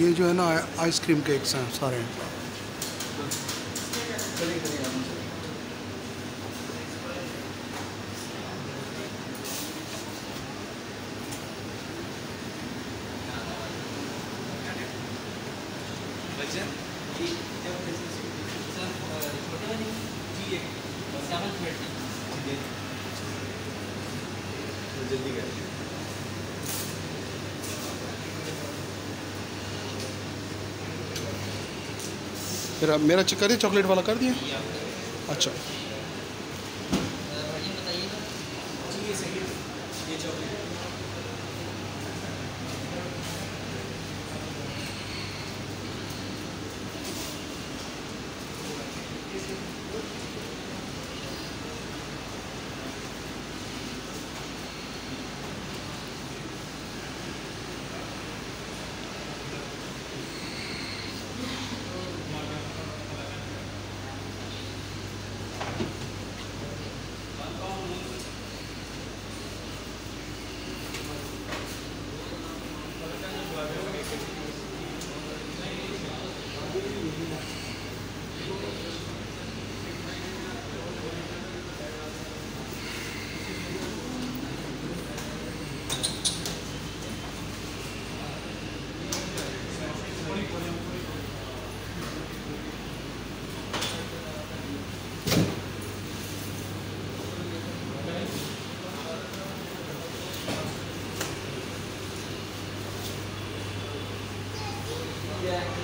ये जो है ना आइसक्रीम केक्स हैं सारे। जल्दी कर मेरा मेरा चेक करिए चॉकलेट वाला कर दिया अच्छा। ये Hah?